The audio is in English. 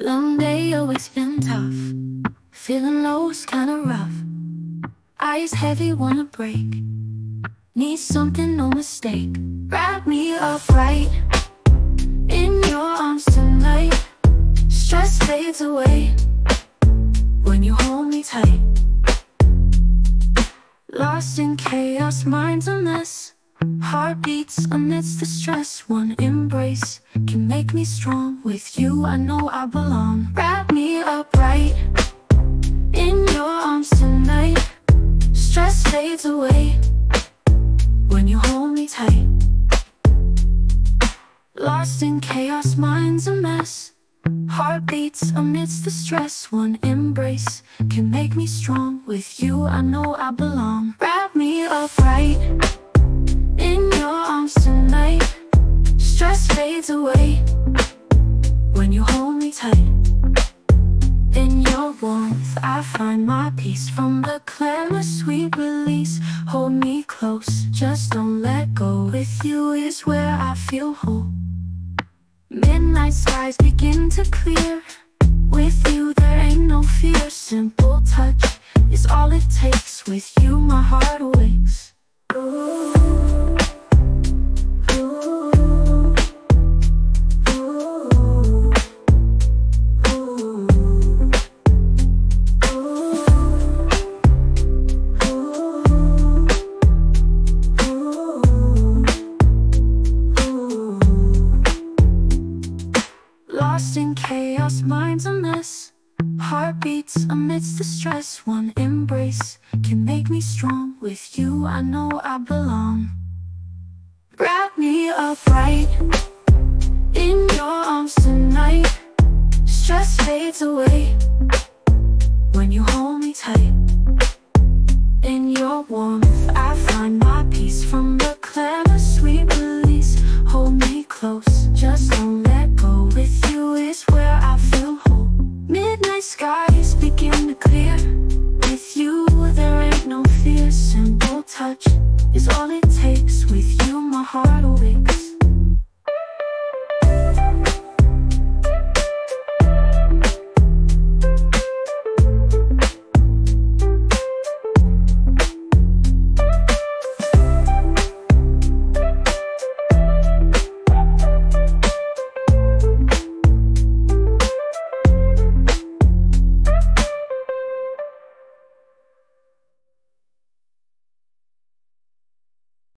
Long day always been tough. Feeling low is kinda rough. Eyes heavy, wanna break. Need something, no mistake. Wrap me up right in your arms tonight. Stress fades away when you hold me tight. Lost in chaos, mind's a mess. Heartbeats amidst the stress. One embrace can make me strong. With you, I know I belong. Wrap me up right in your arms tonight. Stress fades away when you hold me tight. Lost in chaos, mind's a mess. Heartbeats amidst the stress. One embrace can make me strong. With you, I know I belong. Wrap me up right fades away when you hold me tight. In your warmth, I find my peace from the clamor, sweet release. Hold me close, just don't let go. With you is where I feel whole. Midnight skies begin to clear. With you, there ain't no fear. Simple touch is all it takes. With you, my heart awakes. Lost in chaos, mind's a mess. Heartbeats amidst the stress. One embrace can make me strong. With you, I know I belong. Wrap me up right in your arms tonight. Stress fades away when you hold me tight. In your warmth, I find my peace from the clever, sweet touch